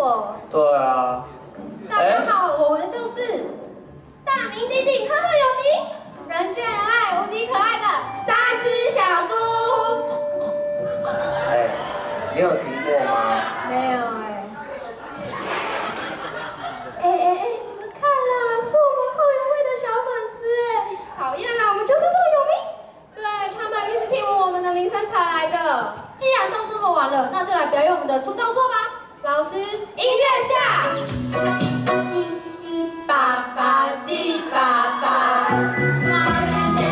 我对啊。大家好我们就是大名鼎鼎赫赫有名人见人爱无敌可爱的三只小猪哎你有听过吗？没有哎。哎哎你们看啦是我们后援会的小粉丝讨厌啦我们就是这么有名。对他们一定是听闻我们的名声才来的。既然都这么晚了那就来表演我们的出道作吧。老师音乐下，爸爸鸡，爸爸，妈妈是谁？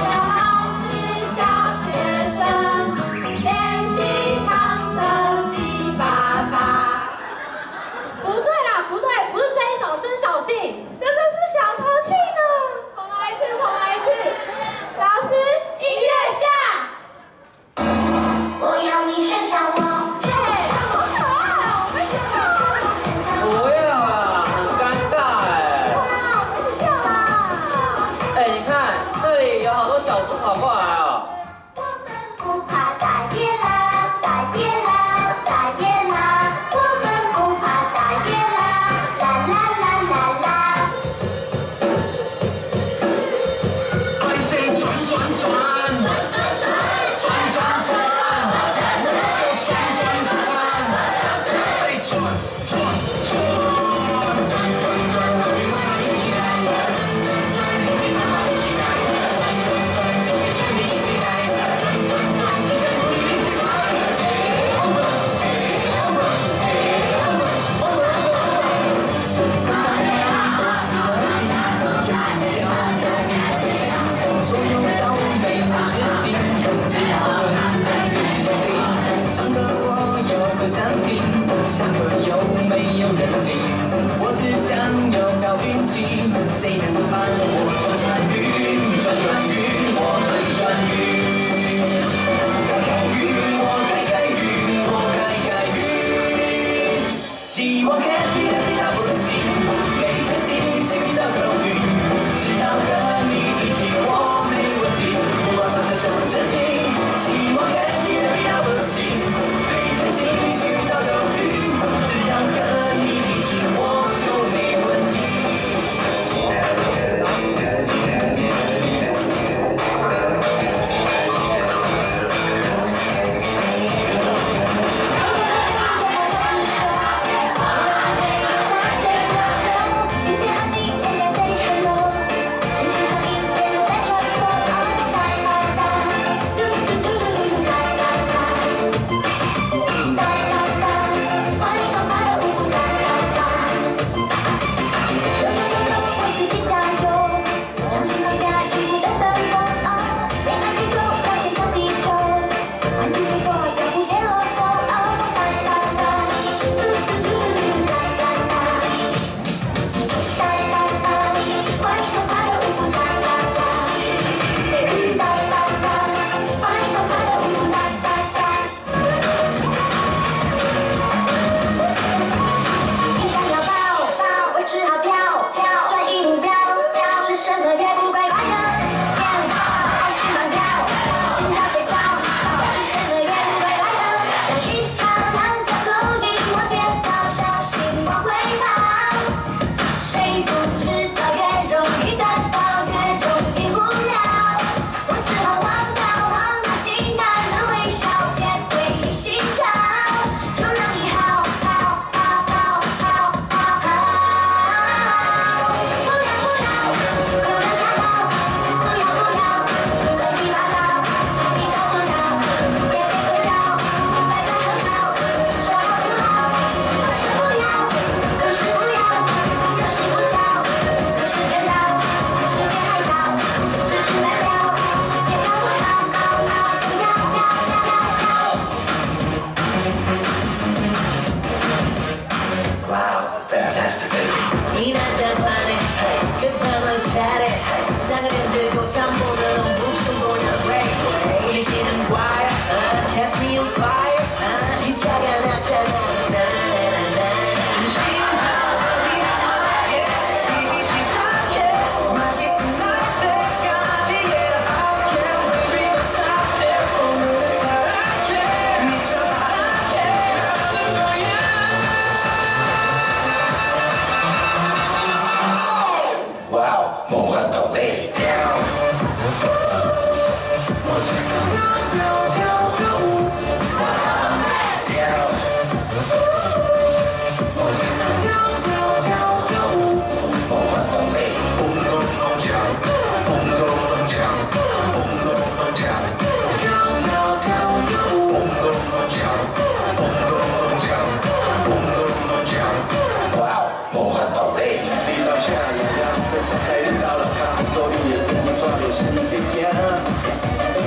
就是你的。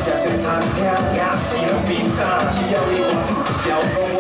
食西餐厅，也是用面打，只要你愿，小风。